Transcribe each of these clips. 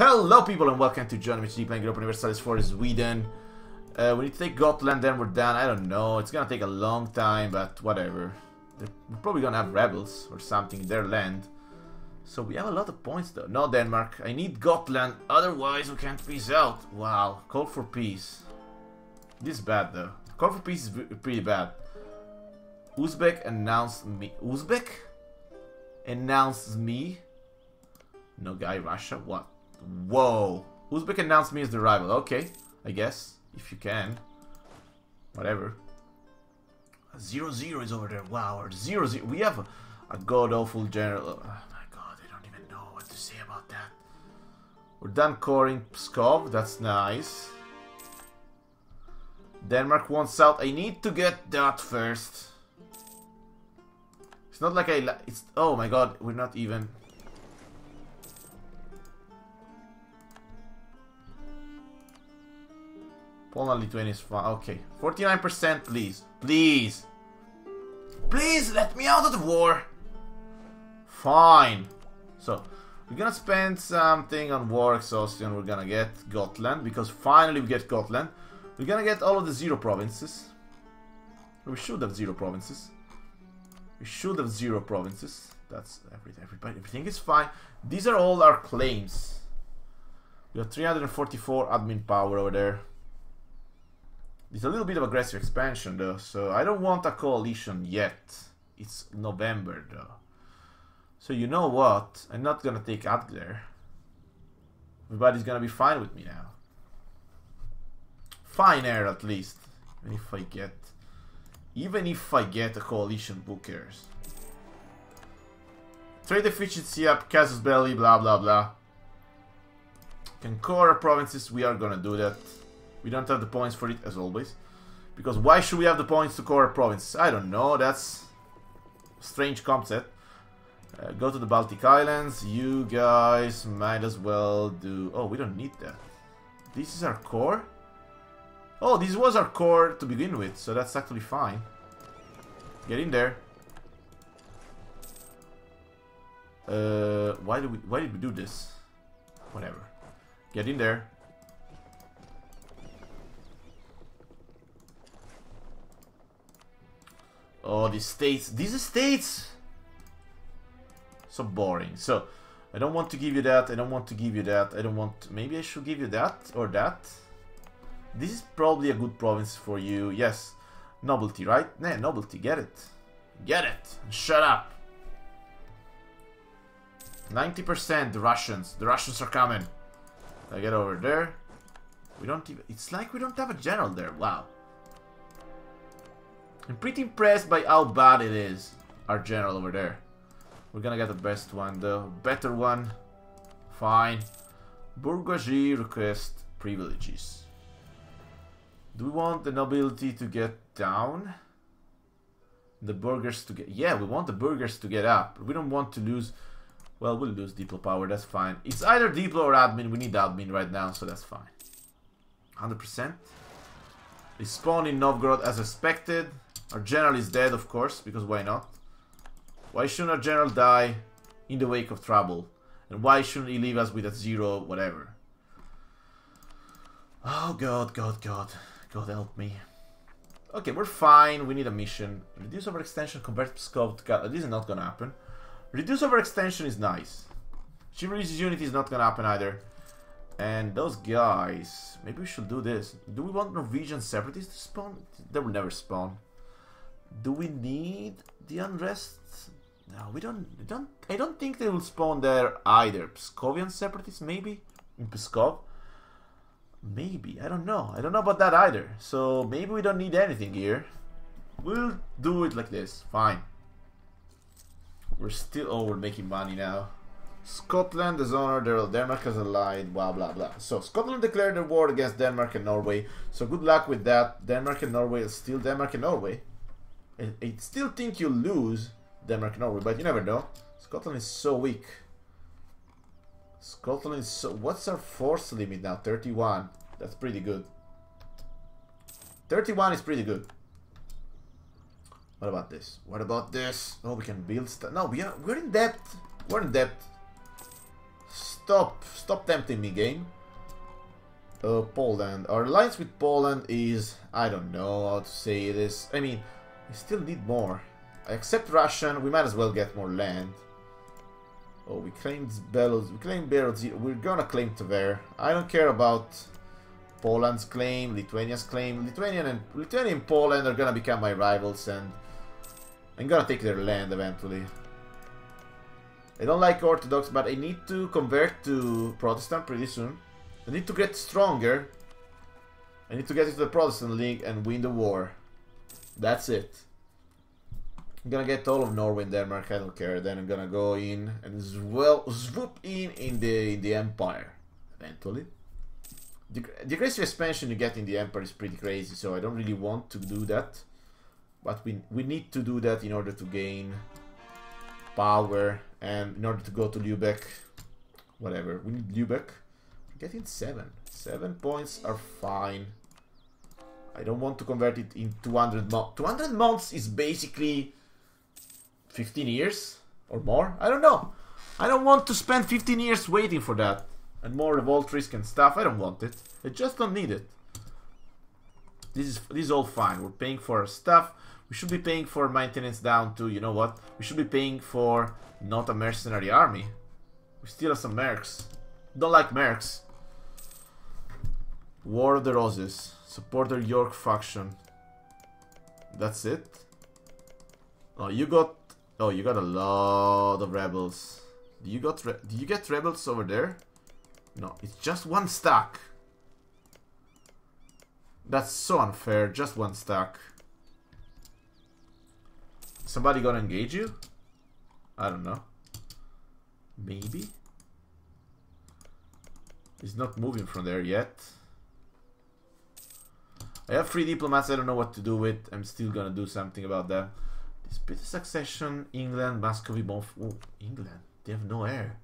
Hello people and welcome to Johnny HD playing Europa Universalis for Sweden. Uh, we need to take Gotland, then we're done. I don't know. It's gonna take a long time, but whatever. They're, we're probably gonna have rebels or something in their land. So we have a lot of points though. No Denmark. I need Gotland, otherwise we can't peace out. Wow. Call for peace. This is bad though. Call for peace is pretty bad. Uzbek announced me. Uzbek? Announced me? No guy, Russia? What? Whoa. Uzbek announced me as the rival. Okay, I guess. If you can. Whatever. Zero zero is over there. Wow, or zero zero. We have a, a god awful general. Oh my god, I don't even know what to say about that. We're done coring Pskov. That's nice. Denmark wants out. I need to get that first. It's not like I... It's... Oh my god, we're not even... Poland, Lithuania is fine. Okay. 49%, please. Please. Please, let me out of the war. Fine. So, we're gonna spend something on war exhaustion. We're gonna get Gotland, because finally we get Gotland. We're gonna get all of the zero provinces. We should have zero provinces. We should have zero provinces. That's everything. Everybody, everything is fine. These are all our claims. We have 344 admin power over there. It's a little bit of aggressive expansion though, so I don't want a coalition yet. It's November though. So you know what? I'm not gonna take Adler. Everybody's gonna be fine with me now. Fine air at least. Even if I get even if I get a coalition, who cares? Trade efficiency up, casus belli, blah blah blah. Can core provinces, we are gonna do that. We don't have the points for it, as always. Because why should we have the points to core provinces? I don't know, that's strange concept. Uh, go to the Baltic Islands. You guys might as well do... Oh, we don't need that. This is our core? Oh, this was our core to begin with, so that's actually fine. Get in there. Uh, why did we why did we do this? Whatever. Get in there. Oh, these states. These states! So boring. So, I don't want to give you that. I don't want to give you that. I don't want... Maybe I should give you that or that. This is probably a good province for you. Yes. Nobility, right? Nah, nobility. Get it. Get it. Shut up. 90% the Russians. The Russians are coming. I get over there. We don't even... It's like we don't have a general there. Wow. I'm pretty impressed by how bad it is. Our general over there. We're gonna get the best one though. Better one. Fine. Bourgeoisie request privileges. Do we want the nobility to get down? The burghers to get... Yeah, we want the burghers to get up. We don't want to lose... Well, we'll lose Diplo power, that's fine. It's either Diplo or admin. We need admin right now, so that's fine. 100%. They spawn in Novgorod as expected. Our general is dead, of course, because why not? Why shouldn't our general die in the wake of trouble? And why shouldn't he leave us with a zero whatever? Oh god, god, god. God help me. Okay, we're fine. We need a mission. Reduce overextension to scope This is not gonna happen. Reduce overextension is nice. Chivalry's unity is not gonna happen either. And those guys... Maybe we should do this. Do we want Norwegian separatists to spawn? They will never spawn. Do we need the unrest? No, we don't, we don't... I don't think they will spawn there either. Pskovian separatists, maybe? In Pskov? Maybe. I don't know. I don't know about that either. So maybe we don't need anything here. We'll do it like this. Fine. We're still... Oh, we're making money now. Scotland is honored, Denmark has allied, blah blah blah. So Scotland declared their war against Denmark and Norway. So good luck with that. Denmark and Norway is still Denmark and Norway. I, still think you'll lose Denmark Norway, but you never know. Scotland is so weak. Scotland is so... What's our force limit now? 31. That's pretty good. 31 is pretty good. What about this? What about this? Oh, we can build stuff. No, we are, we're in debt. We're in debt. stop, stop tempting me, game. Uh, Poland. Our alliance with Poland is, I don't know how to say this. I mean, we still need more. I accept Russian, we might as well get more land. Oh, we claimed Belarus, we claimed Belarus, we're gonna claim Tver. I don't care about Poland's claim, Lithuania's claim. Lithuanian and Lithuania and Poland are gonna become my rivals and I'm gonna take their land eventually. I don't like Orthodox, but I need to convert to Protestant pretty soon. I need to get stronger. I need to get into the Protestant League and win the war. That's it. I'm gonna get all of Norway and Denmark, I don't care. Then I'm gonna go in and well swoop in in the in the Empire eventually. The, the aggressive expansion you get in the Empire is pretty crazy, so I don't really want to do that. But we, we need to do that in order to gain power and in order to go to Lubeck. Whatever. We need Lubeck. Getting 7. 7 points are fine. I don't want to convert it in 200 months. 200 months is basically 15 years or more. I don't know. I don't want to spend 15 years waiting for that. And more revolt risk and stuff. I don't want it. I just don't need it. This is this is all fine. We're paying for our stuff. We should be paying for maintenance down to, you know what? We should be paying for not a mercenary army. We still have some mercs. Don't like mercs. War of the Roses. Support the York faction. That's it? Oh, you got... Oh, you got a lot of rebels. Do you got... do you get rebels over there? No, it's just one stack. That's so unfair. Just one stack. Somebody gonna engage you? I don't know. Maybe? He's not moving from there yet. I have three diplomats I don't know what to do with. I'm still gonna do something about them. This British succession, England, Muscovy, both. Oh, England. They have no heir.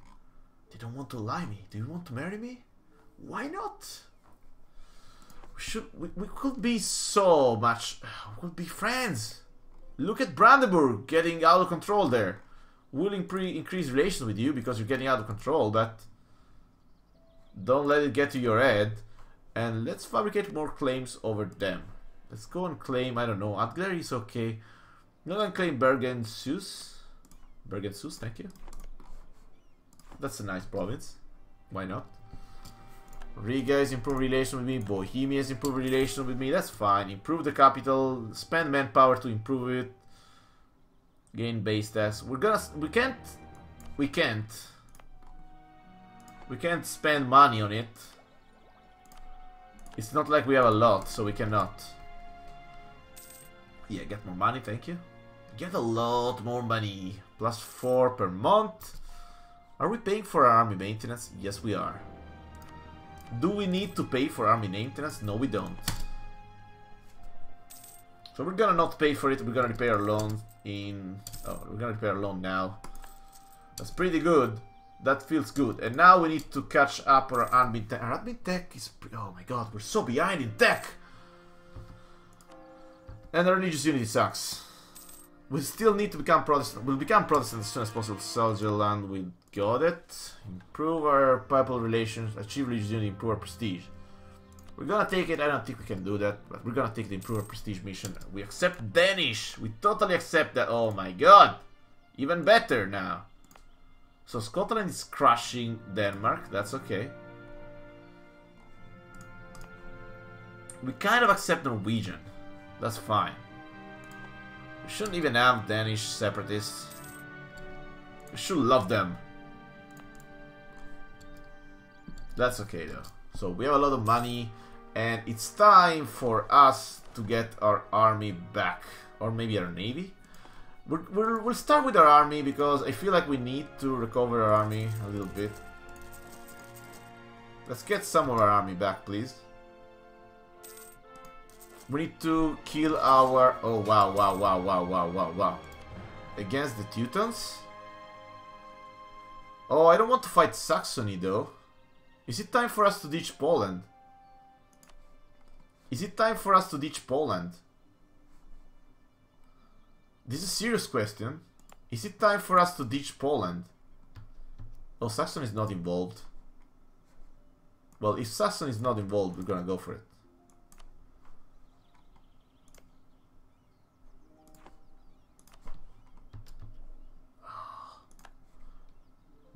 They don't want to lie me. Do you want to marry me? Why not? We should. We, we could be so much. We could be friends. Look at Brandenburg getting out of control there. We'll increase relations with you because you're getting out of control, but don't let it get to your head. And let's fabricate more claims over them. Let's go and claim, I don't know, Adler is okay. I'm claim Bergenhus. Bergen Sus, thank you. That's a nice province. Why not? Riga is improve relation with me. Bohemia is improve relation with me. That's fine. Improve the capital. Spend manpower to improve it. Gain base tax. We're gonna. We can't. We can't. We can't spend money on it. It's not like we have a lot, so we cannot. Yeah, get more money, thank you. Get a lot more money. Plus 4 per month. Are we paying for army maintenance? Yes, we are. Do we need to pay for army maintenance? No, we don't. So we're gonna not pay for it, we're gonna repay our loan in... Oh, we're gonna repay our loan now. That's pretty good. That feels good. And now we need to catch up our admin tech. Our admin tech is... Oh my god, we're so behind in tech! And our religious unity sucks. We still need to become Protestant. We'll become Protestant as soon as possible. Soldier land, we got it. Improve our papal relations, achieve religious unity, improve our prestige. We're gonna take it, I don't think we can do that, but we're gonna take the improve our prestige mission. We accept Danish! We totally accept that, oh my god! Even better now. So Scotland is crushing Denmark, that's okay. We kind of accept Norwegian. That's fine. We shouldn't even have Danish separatists. We should love them. That's okay though. So we have a lot of money and it's time for us to get our army back. Or maybe our navy. We will we'll start with our army because I feel like we need to recover our army a little bit. Let's get some of our army back, please. We need to kill our... Oh, wow, wow, wow, wow, wow, wow, wow. Against the Teutons? Oh, I don't want to fight Saxony, though. Is it time for us to ditch Poland? Is it time for us to ditch Poland? This is a serious question. Is it time for us to ditch Poland? Well, Saxony is not involved. Well, if Saxon is not involved, we're gonna go for it.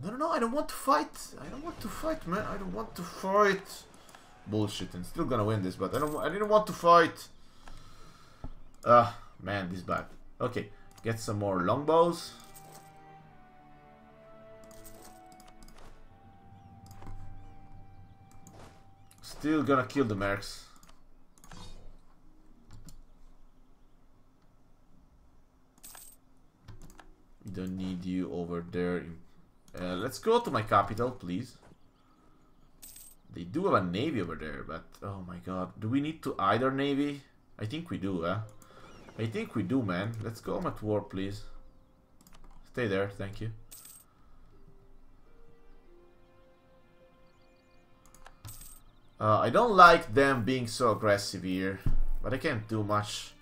No, no, no, I don't want to fight. I don't want to fight, man. I don't want to fight. Bullshit, and still gonna win this, but I don't. I didn't want to fight. Ah, man, this bad. Okay, get some more longbows. Still gonna kill the mercs. We don't need you over there. Uh, let's go to my capital, please. They do have a navy over there, but oh my god. Do we need to either navy? I think we do, huh? I think we do, man. Let's go at war, please. Stay there, thank you. Uh, I don't like them being so aggressive here, but I can't do much.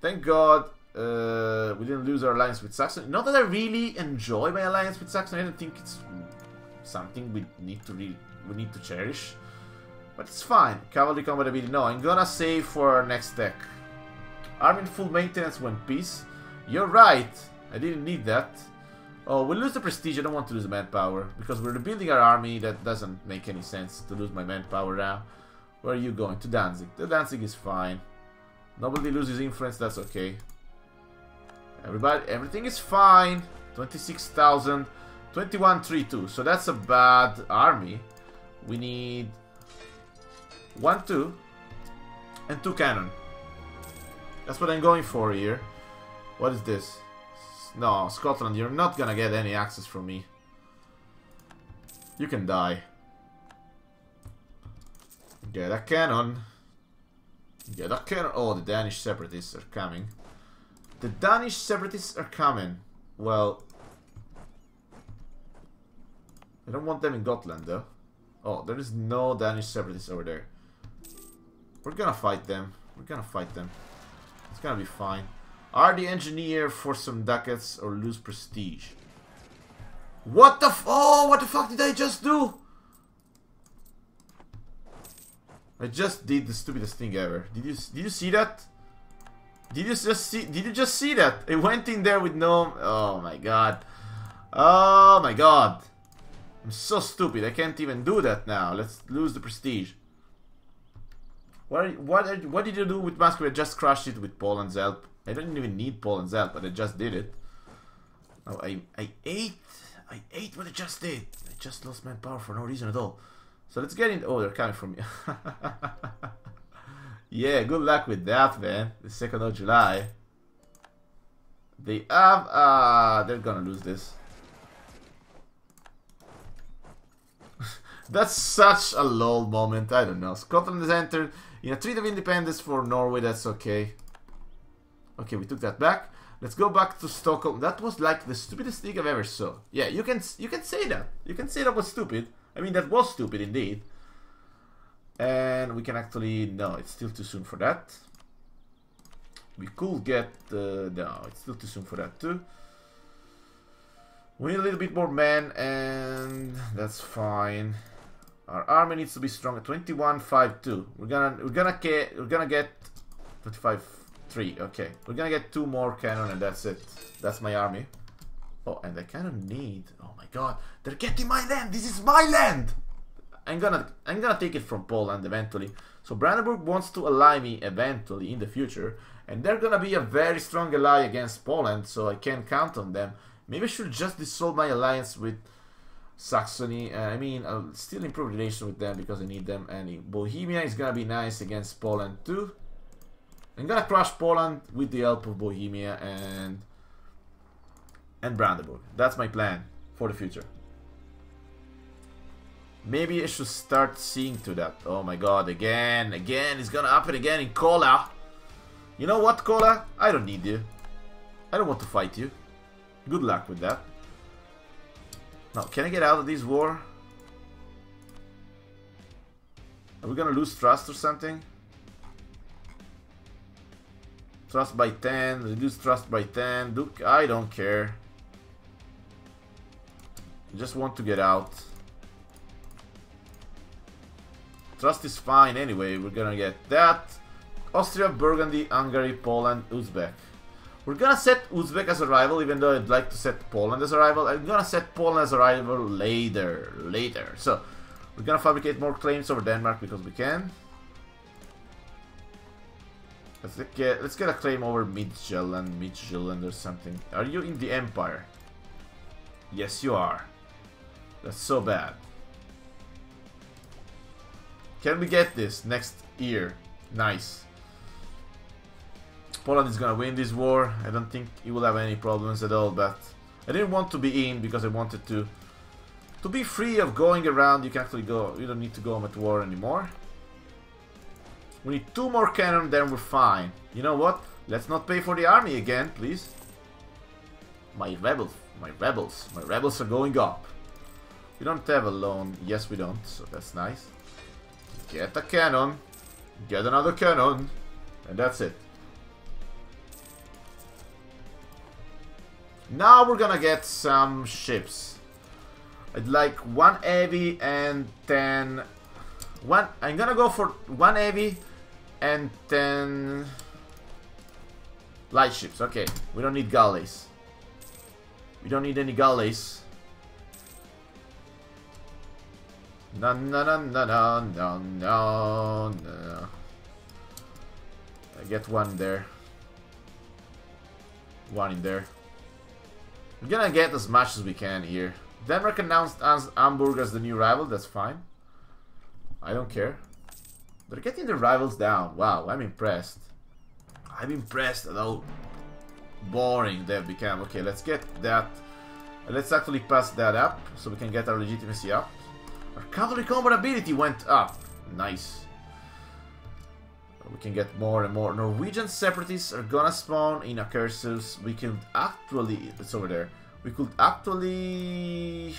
Thank God uh, we didn't lose our alliance with Saxon. Not that I really enjoy my alliance with Saxon. I don't think it's something we need to really we need to cherish. But it's fine. Cavalry combat ability. No, I'm gonna save for our next deck. Army in full maintenance when peace. You're right. I didn't need that. Oh, we lose the prestige. I don't want to lose the manpower. Because we're rebuilding our army. That doesn't make any sense to lose my manpower now. Where are you going? To Danzig. The Danzig is fine. Nobody loses influence. That's okay. Everybody, everything is fine. 26,000. 2132. So that's a bad army. We need... One, two. And two cannon. That's what I'm going for here. What is this? No, Scotland, you're not gonna get any access from me. You can die. Get a cannon. Get a cannon. Oh, the Danish separatists are coming. The Danish separatists are coming. Well... I don't want them in Gotland, though. Oh, there is no Danish separatists over there. We're gonna fight them. We're gonna fight them. It's gonna be fine. Are the engineer for some ducats or lose prestige? What the f- Oh, what the fuck did I just do? I just did the stupidest thing ever. Did you did you see that? Did you just see did you just see that? It went in there with no Oh my god. Oh my god. I'm so stupid. I can't even do that now. Let's lose the prestige. What what what did you do with Masquerade? Just crushed it with Poland's help. I didn't even need Poland's help, but I just did it. Oh, I I ate I ate what I just did. I just lost my power for no reason at all. So let's get in. Oh, they're coming from me. yeah, good luck with that, man. The second of July. They have. Uh, they're gonna lose this. That's such a lol moment. I don't know. Scotland has entered in a treaty of independence for Norway. That's okay. Okay, we took that back. Let's go back to Stockholm. That was like the stupidest thing I've ever saw. Yeah, you can you can say that. You can say that was stupid. I mean, that was stupid indeed. And we can actually... No, it's still too soon for that. We could get... Uh, no, it's still too soon for that too. We need a little bit more men, and that's fine. Our army needs to be stronger. 21 5 2. We're gonna we're gonna get we're gonna get 25 3. Okay. We're gonna get two more cannon and that's it. That's my army. Oh, and I kind of need Oh my god. They're getting my land. This is my land. I'm gonna I'm gonna take it from Poland eventually. So Brandenburg wants to ally me eventually in the future, and they're gonna be a very strong ally against Poland, so I can count on them. Maybe I should just dissolve my alliance with Saxony. Uh, I mean, I'll still improve relations with them because I need them. And Bohemia is gonna be nice against Poland too. I'm gonna crush Poland with the help of Bohemia and and Brandenburg. That's my plan for the future. Maybe I should start seeing to that. Oh my god, again, again, it's gonna happen again in Kola. You know what, Kola? I don't need you. I don't want to fight you. Good luck with that. Now, can I get out of this war? Are we gonna lose trust or something? Trust by 10, reduce trust by 10. Duke, I don't care. I just want to get out. trust is fine anyway. We're gonna get that. Austria, Burgundy, Hungary, Poland, Uzbek. We're gonna set Uzbek as a rival, even though I'd like to set Poland as a rival. I'm gonna set Poland as a rival later. Later. So, we're gonna fabricate more claims over Denmark because we can. Let's get, let's get a claim over Midtjylland, Midtjylland or something. Are you in the Empire? Yes, you are. That's so bad. Can we get this next year? Nice. Poland is gonna win this war. I don't think he will have any problems at all, but I didn't want to be in because I wanted to to be free of going around. You can actually go. You don't need to go at war anymore. We need two more cannon, then we're fine. You know what? Let's not pay for the army again, please. My rebels, my rebels, my rebels are going up. We don't have a loan. Yes, we don't, so that's nice. Get a cannon. Get another cannon. And that's it. Now we're gonna get some ships. I'd like one heavy and ten. One. I'm gonna go for one heavy and ten light ships. Okay, we don't need galleys. We don't need any galleys. No, no, no, no, no, no, no, no. I get one there. One in there. We're gonna get as much as we can here. Denmark announced as Hamburg as the new rival, that's fine. I don't care. They're getting their rivals down. Wow, I'm impressed. I'm impressed at how boring they've become. Okay, let's get that. Let's actually pass that up so we can get our legitimacy up. Our cavalry combat ability went up. Nice. We can get more and more. Norwegian separatists are gonna spawn in Akershus. We could actually... It's over there. We could actually...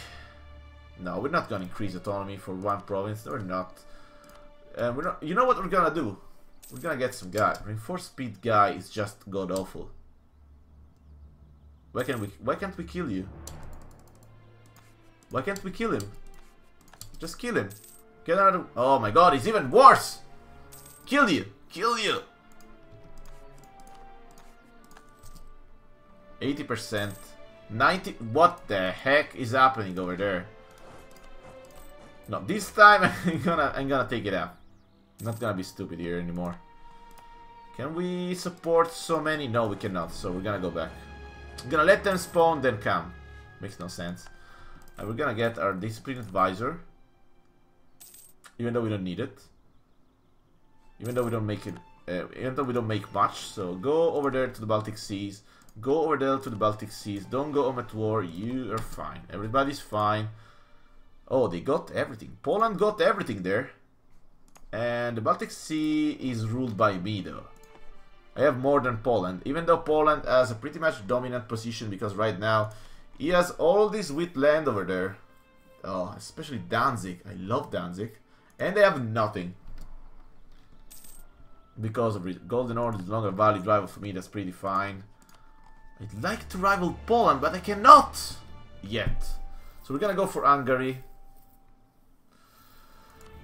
No, we're not gonna increase autonomy for one province. No, we're not. And we're not... You know what we're gonna do? We're gonna get some guy. Reinforced speed guy is just god awful. Why can't we... Why can't we kill you? Why can't we kill him? Just kill him. Get out of... Oh my god, he's even worse! Kill you! Kill you! 80%. 90... What the heck is happening over there? No, this time I'm gonna I'm gonna take it out. I'm not gonna be stupid here anymore. Can we support so many? No, we cannot, so we're gonna go back. I'm gonna let them spawn, then come. Makes no sense. And we're gonna get our discipline advisor. Even though we don't need it. Even though we don't make it, uh, even though we don't make much. So go over there to the Baltic Seas. Go over there to the Baltic Seas. Don't go home at war. You are fine. Everybody's fine. Oh, they got everything. Poland got everything there. And the Baltic Sea is ruled by me, though. I have more than Poland. Even though Poland has a pretty much dominant position because right now he has all this wheat land over there. Oh, especially Danzig. I love Danzig. And they have nothing because of it. Golden Horde is longer valid rival for me, that's pretty fine. I'd like to rival Poland, but I cannot yet. So we're gonna go for Hungary.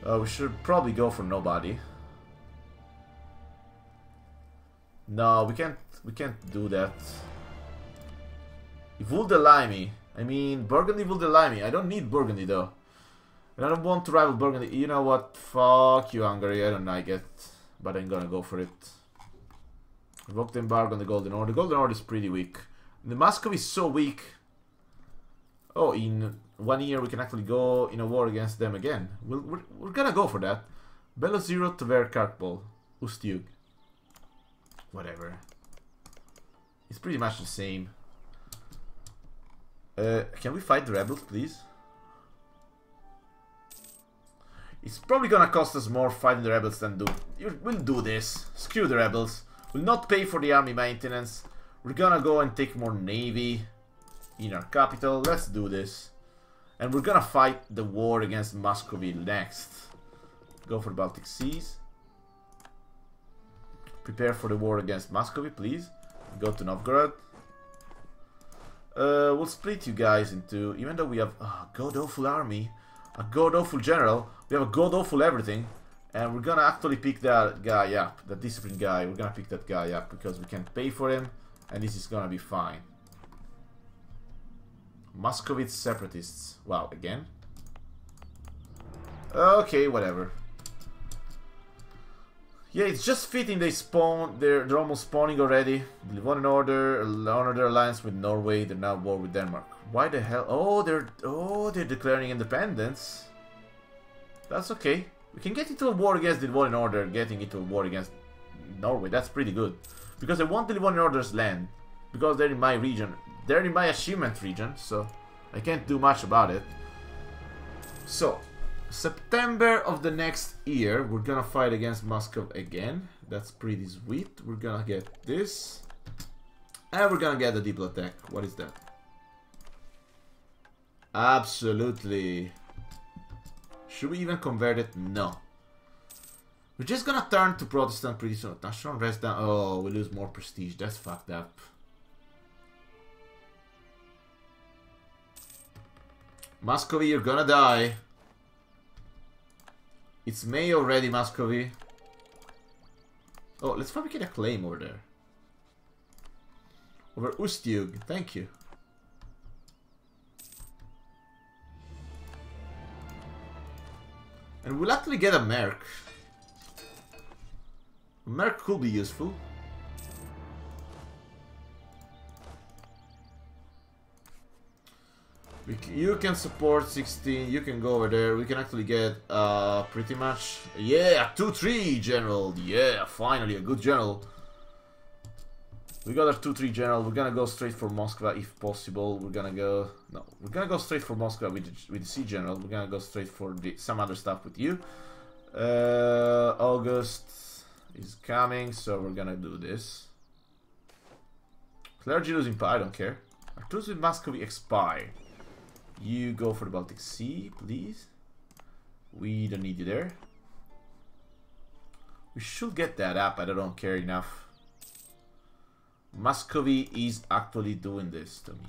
Uh, we should probably go for nobody. No, we can't. We can't do that. If me, I mean Burgundy will delay me. I don't need Burgundy though. And I don't want to rival Burgundy. You know what? Fuck you, Hungary. I don't like it but I'm gonna go for it. Revoke the embargo on the Golden Horde. The Golden Horde is pretty weak. The Muscovy is so weak. Oh, in one year we can actually go in a war against them again. we we are we're gonna go for that. Beloozero to Ver Kargopol. Ustyug. Whatever. It's pretty much the same. Uh, can we fight the rebels, please? It's probably gonna cost us more fighting the rebels than do... We'll do this. Screw the rebels. We'll not pay for the army maintenance. We're gonna go and take more navy in our capital. Let's do this. And we're gonna fight the war against Muscovy next. Go for the Baltic Seas. Prepare for the war against Muscovy, please. Go to Novgorod. Uh, we'll split you guys into... Even though we have a god awful army, a god awful general, we have a god awful everything. And we're gonna actually pick that guy up, that discipline guy. We're gonna pick that guy up because we can pay for him, and this is gonna be fine. Moscovite separatists. Wow, again? Okay, whatever. Yeah, it's just fitting they spawn, they're, they're almost spawning already. The Livonian Order, their alliance with Norway, they're now war with Denmark. Why the hell? Oh, they're, oh, they're declaring independence. That's okay. We can get into a war against the Livonian Order, getting into a war against Norway. That's pretty good. Because I want the Livonian Order's land. Because they're in my region. They're in my achievement region, so I can't do much about it. So, September of the next year, we're gonna fight against Moscow again. That's pretty sweet. We're gonna get this. And we're gonna get the Diplo attack. What is that? Absolutely. Should we even convert it? No. We're just gonna turn to Protestant pretty soon. National rest down. Oh, we lose more prestige. That's fucked up. Muscovy, you're gonna die. It's May already, Muscovy. Oh, let's fabricate a claim over there. Over Ustyug, thank you. And we'll actually get a Merc. A Merc could be useful. You can support 16, you can go over there, we can actually get uh, pretty much, yeah, 2-3 general, yeah, finally a good general. We got our 2-3 general, we're gonna go straight for Moscow if possible, we're gonna go, no, we're gonna go straight for Moscow with the, with the C general, we're gonna go straight for the, some other stuff with you. Uh, August is coming, so we're gonna do this. Clergy losing power, I don't care. Our truce with Muscovy expire. You go for the Baltic Sea, please. We don't need you there. We should get that up, but I don't care enough. Muscovy is actually doing this to me.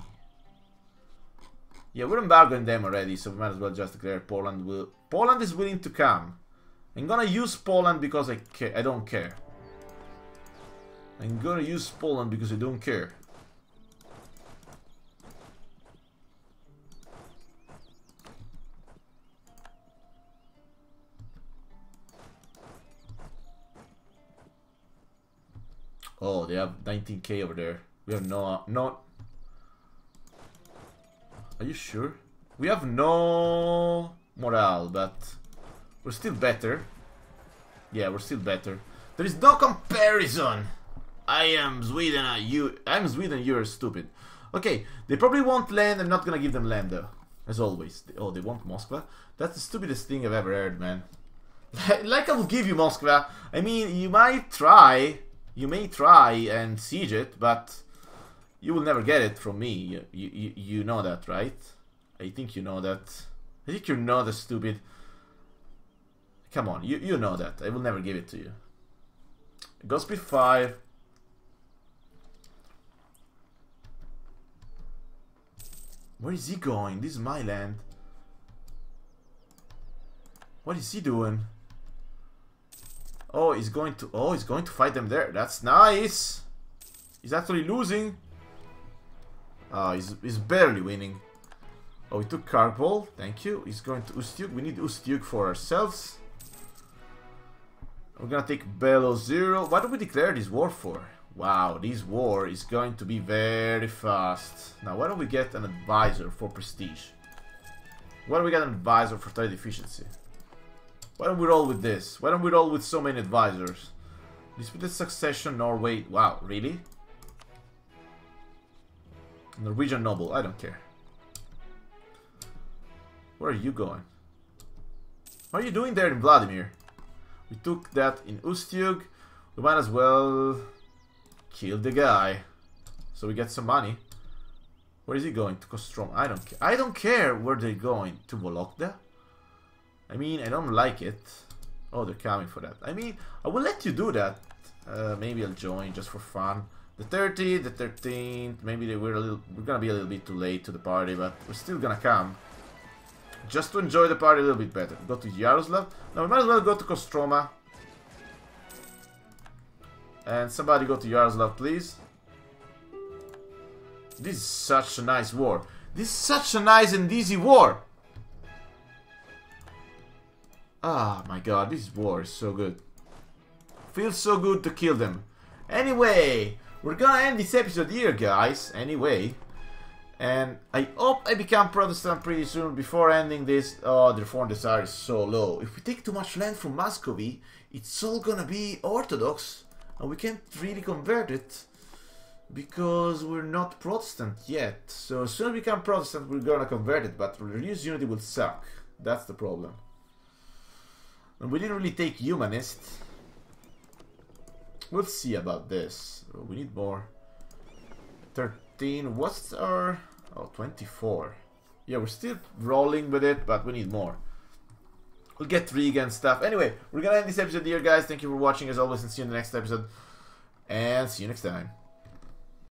Yeah, we're embargoing them already, so we might as well just declare Poland will... Poland is willing to come. I'm gonna use Poland because I care. I don't care. I'm gonna use Poland because I don't care. Oh, they have 19k over there. We have no... no... Are you sure? We have no morale, but we're still better. Yeah, we're still better. There is no comparison! I am Sweden, uh, you... I'm Sweden, you're stupid. Okay, they probably want land, I'm not gonna give them land though. As always. Oh, they want Moscow? That's the stupidest thing I've ever heard, man. like I will give you Moscow. I mean, you might try, you may try and siege it, but you will never get it from me. You, you, you know that, right? I think you know that. I think you know the stupid... Come on, you, you know that. I will never give it to you. Go speed 5. Where is he going? This is my land. What is he doing? Oh, he's going to... Oh, he's going to fight them there. That's nice. He's actually losing. Oh, he's, he's barely winning. Oh, we took Kargopol. Thank you. He's going to Ustyug. We need Ustyug for ourselves. We're gonna take Beloozero. What do we declare this war for? Wow, this war is going to be very fast. Now, why don't we get an advisor for prestige? Why don't we get an advisor for trade efficiency? Why don't we roll with this? Why don't we roll with so many advisors? Disputed succession, Norway. Wow, really? Norwegian noble. I don't care. Where are you going? What are you doing there in Vladimir? We took that in Ustyug. We might as well kill the guy. So we get some money. Where is he going? To Kostrom? I don't care. I don't care where they're going. To Vologda? I mean, I don't like it. Oh, they're coming for that. I mean, I will let you do that. Uh, maybe I'll join just for fun. The 30th, the 13th, maybe they were a little, we're gonna be a little bit too late to the party, but we're still gonna come. just to enjoy the party a little bit better. Go to Yaroslav. Now we might as well go to Kostroma. And somebody go to Yaroslav, please. This is such a nice war. This is such a nice and easy war. Ah, my god, this war is so good. Feels so good to kill them. Anyway, we're gonna end this episode here, guys. Anyway. And I hope I become Protestant pretty soon before ending this. Oh, the foreign desire is so low. If we take too much land from Muscovy, it's all gonna be Orthodox. And we can't really convert it because we're not Protestant yet. So as soon as we become Protestant, we're gonna convert it, but religious unity will suck. That's the problem. And we didn't really take humanist. We'll see about this. Oh, we need more. 13. What's our... Oh, 24. Yeah, we're still rolling with it, but we need more. We'll get Riga and stuff. Anyway, we're gonna end this episode here, guys. Thank you for watching as always, and see you in the next episode. And see you next time.